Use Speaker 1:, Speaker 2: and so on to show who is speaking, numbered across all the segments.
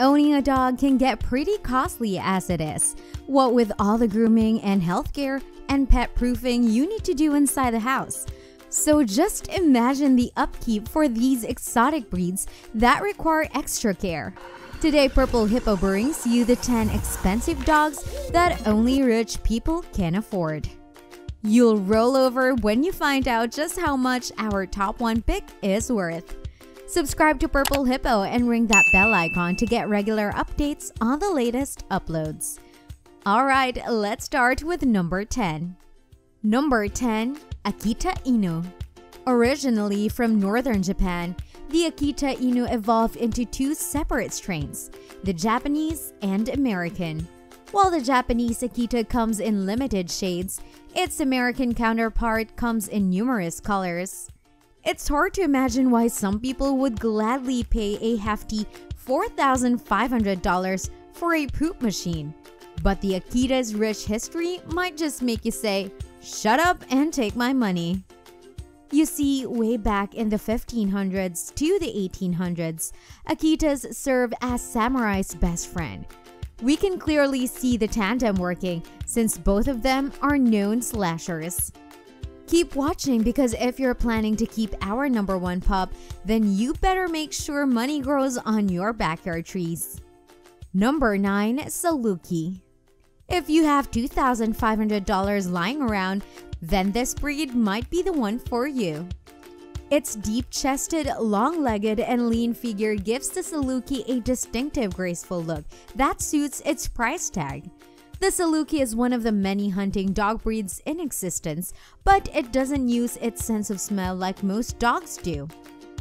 Speaker 1: Owning a dog can get pretty costly as it is. What with all the grooming and healthcare and pet proofing you need to do inside the house. So just imagine the upkeep for these exotic breeds that require extra care. Today, Purple Hippo brings you the 10 expensive dogs that only rich people can afford. You'll roll over when you find out just how much our top 1 pick is worth. Subscribe to Purple Hippo and ring that bell icon to get regular updates on the latest uploads. Alright, let's start with number 10. Number 10. Akita Inu Originally from northern Japan, the Akita Inu evolved into two separate strains, the Japanese and American. While the Japanese Akita comes in limited shades, its American counterpart comes in numerous colors. It's hard to imagine why some people would gladly pay a hefty $4,500 for a poop machine. But the Akita's rich history might just make you say, shut up and take my money. You see, way back in the 1500s to the 1800s, Akitas served as samurai's best friend. We can clearly see the tandem working since both of them are known slashers. Keep watching because if you're planning to keep our number one pup, then you better make sure money grows on your backyard trees. Number 9. Saluki If you have $2,500 lying around, then this breed might be the one for you. Its deep-chested, long-legged, and lean figure gives the Saluki a distinctive graceful look that suits its price tag. The Saluki is one of the many hunting dog breeds in existence, but it doesn't use its sense of smell like most dogs do.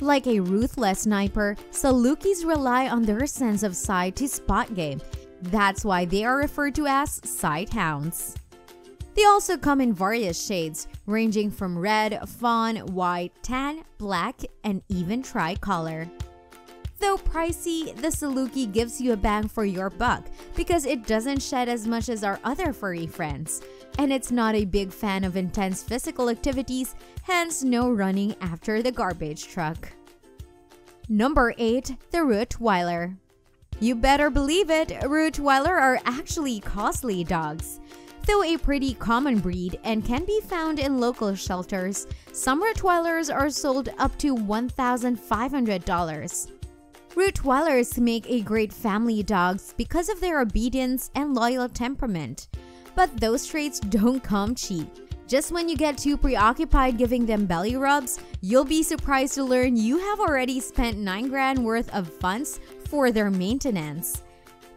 Speaker 1: Like a ruthless sniper, Salukis rely on their sense of sight to spot game. That's why they are referred to as sight hounds. They also come in various shades, ranging from red, fawn, white, tan, black, and even tricolor. Though pricey, the Saluki gives you a bang for your buck because it doesn't shed as much as our other furry friends. And it's not a big fan of intense physical activities, hence no running after the garbage truck. Number 8. The Rottweiler You better believe it, Rottweiler are actually costly dogs. Though a pretty common breed and can be found in local shelters, some Rottweilers are sold up to $1,500. Rottweilers make a great family dogs because of their obedience and loyal temperament. But those traits don't come cheap. Just when you get too preoccupied giving them belly rubs, you'll be surprised to learn you have already spent 9 grand worth of funds for their maintenance.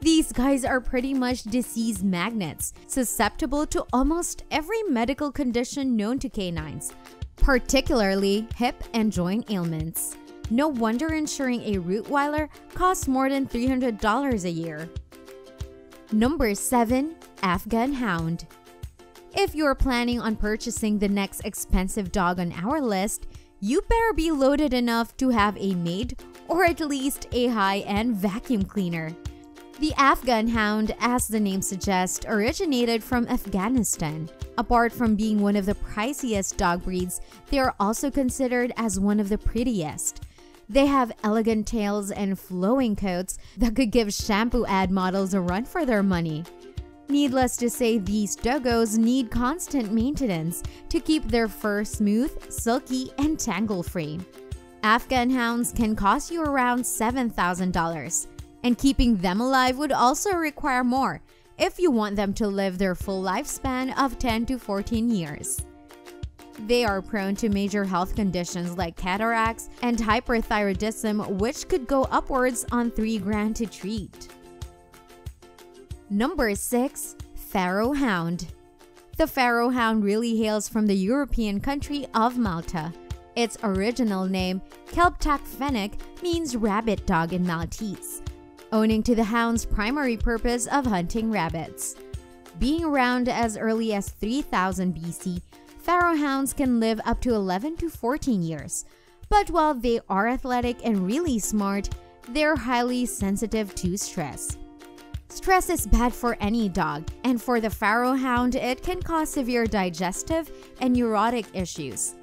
Speaker 1: These guys are pretty much disease magnets, susceptible to almost every medical condition known to canines, particularly hip and joint ailments. No wonder insuring a Rottweiler costs more than $300 a year. Number 7. Afghan Hound If you're planning on purchasing the next expensive dog on our list, you better be loaded enough to have a maid or at least a high-end vacuum cleaner. The Afghan Hound, as the name suggests, originated from Afghanistan. Apart from being one of the priciest dog breeds, they are also considered as one of the prettiest. They have elegant tails and flowing coats that could give shampoo ad models a run for their money. Needless to say, these doggos need constant maintenance to keep their fur smooth, silky, and tangle-free. Afghan hounds can cost you around $7,000, and keeping them alive would also require more if you want them to live their full lifespan of 10 to 14 years. They are prone to major health conditions like cataracts and hyperthyroidism, which could go upwards on 3 grand to treat. Number 6. Pharaoh Hound The Pharaoh Hound really hails from the European country of Malta. Its original name, Kelb tal-Fenek, means rabbit dog in Maltese, owning to the hound's primary purpose of hunting rabbits. Being around as early as 3000 BC, Pharaoh hounds can live up to 11 to 14 years. But while they are athletic and really smart, they're highly sensitive to stress. Stress is bad for any dog, and for the Pharaoh hound, it can cause severe digestive and neurotic issues.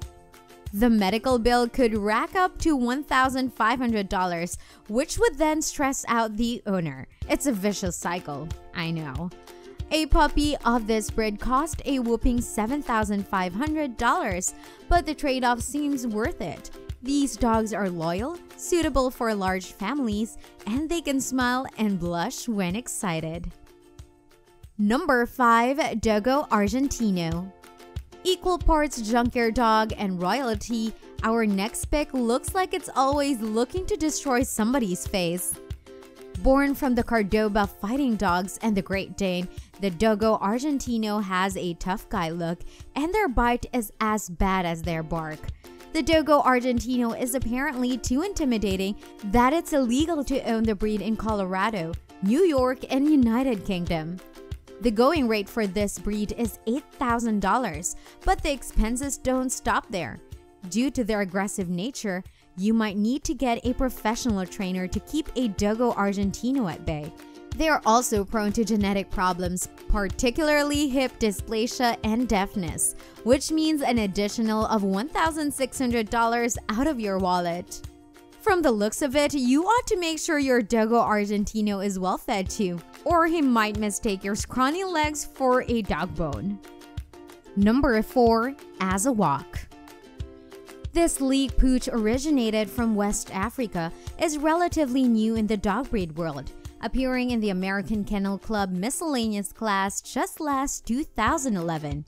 Speaker 1: The medical bill could rack up to $1,500, which would then stress out the owner. It's a vicious cycle, I know. A puppy of this breed cost a whooping $7,500, but the trade off seems worth it. These dogs are loyal, suitable for large families, and they can smile and blush when excited. Number 5 Dogo Argentino Equal parts junkyard dog and royalty, our next pick looks like it's always looking to destroy somebody's face. Born from the Cordoba fighting dogs and the Great Dane, the Dogo Argentino has a tough guy look, and their bite is as bad as their bark. The Dogo Argentino is apparently too intimidating that it's illegal to own the breed in Colorado, New York, and United Kingdom. The going rate for this breed is $8,000, but the expenses don't stop there. Due to their aggressive nature, you might need to get a professional trainer to keep a Dogo Argentino at bay. They are also prone to genetic problems, particularly hip dysplasia and deafness, which means an additional of $1,600 out of your wallet. From the looks of it, you ought to make sure your Dogo Argentino is well fed too, or he might mistake your scrawny legs for a dog bone. Number 4. Azawak This league pooch originated from West Africa is relatively new in the dog breed world, appearing in the American Kennel Club miscellaneous class just last 2011.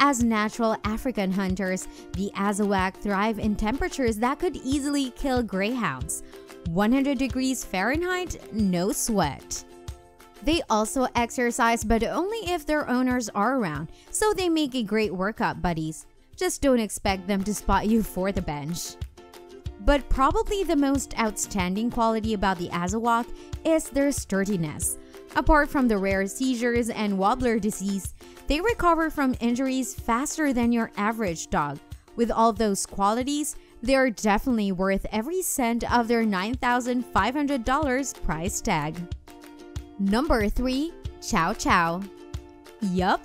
Speaker 1: As natural African hunters, the Azawak thrive in temperatures that could easily kill greyhounds. 100 degrees Fahrenheit, no sweat. They also exercise, but only if their owners are around, so they make a great workout buddies. Just don't expect them to spot you for the bench. But probably the most outstanding quality about the Azawak is their sturdiness. Apart from the rare seizures and wobbler disease, they recover from injuries faster than your average dog. With all those qualities, they're definitely worth every cent of their $9,500 price tag. Number 3. Chow Chow Yup,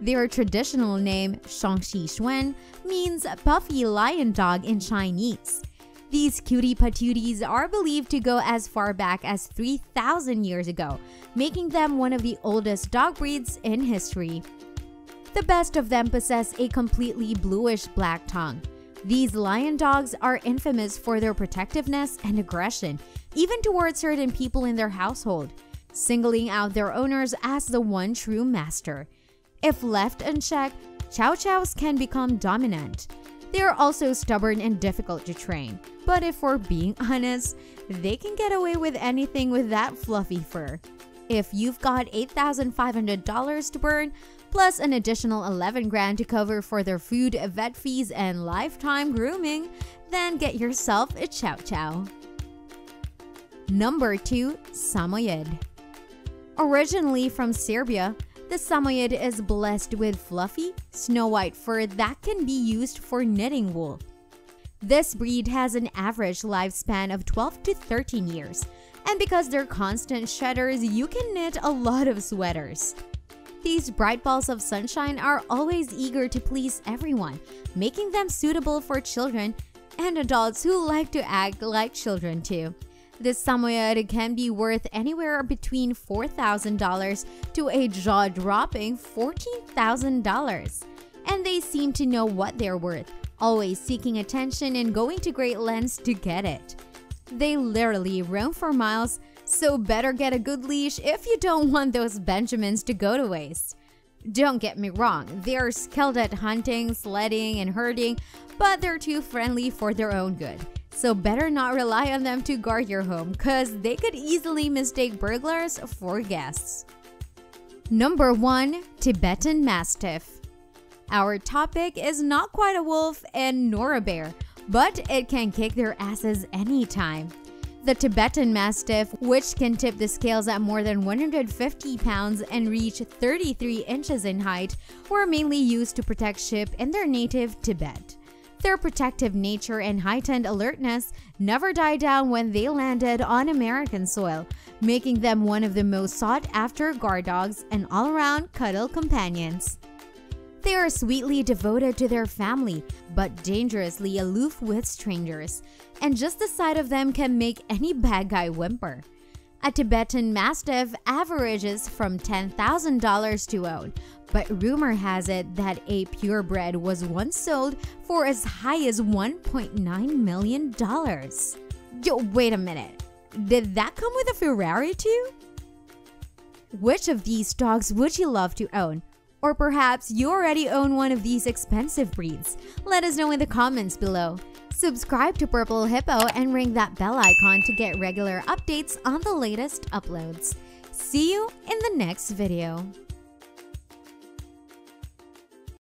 Speaker 1: their traditional name, Songshi Quan, means puffy lion dog in Chinese. These cutie patooties are believed to go as far back as 3,000 years ago, making them one of the oldest dog breeds in history. The best of them possess a completely bluish black tongue. These lion dogs are infamous for their protectiveness and aggression, even towards certain people in their household, singling out their owners as the one true master. If left unchecked, Chow Chows can become dominant. They are also stubborn and difficult to train, but if we're being honest, they can get away with anything with that fluffy fur. If you've got $8,500 to burn, plus an additional 11 grand to cover for their food, vet fees, and lifetime grooming, then get yourself a Chow Chow. Number 2. Samoyed Originally from Siberia, the Samoyed is blessed with fluffy, snow white fur that can be used for knitting wool. This breed has an average lifespan of 12 to 13 years, and because they're constant shedders, you can knit a lot of sweaters. These bright balls of sunshine are always eager to please everyone, making them suitable for children and adults who like to act like children too. This Samoyed can be worth anywhere between $4,000 to a jaw-dropping $14,000. And they seem to know what they're worth, always seeking attention and going to great lengths to get it. They literally roam for miles, so better get a good leash if you don't want those Benjamins to go to waste. Don't get me wrong, they're skilled at hunting, sledding, and herding, but they're too friendly for their own good. So better not rely on them to guard your home cause they could easily mistake burglars for guests. Number 1. Tibetan Mastiff Our topic is not quite a wolf and nor a bear, but it can kick their asses anytime. The Tibetan Mastiff, which can tip the scales at more than 150 pounds and reach 33 inches in height, were mainly used to protect sheep in their native Tibet. Their protective nature and heightened alertness never died down when they landed on American soil, making them one of the most sought after guard dogs and all around cuddle companions. They are sweetly devoted to their family, but dangerously aloof with strangers, and just the sight of them can make any bad guy whimper. A Tibetan Mastiff averages from $10,000 to own, but rumor has it that a purebred was once sold for as high as $1.9 million. Yo, wait a minute. Did that come with a Ferrari too? Which of these dogs would you love to own? Or perhaps you already own one of these expensive breeds? Let us know in the comments below. Subscribe to Purple Hippo and ring that bell icon to get regular updates on the latest uploads. See you in the next video.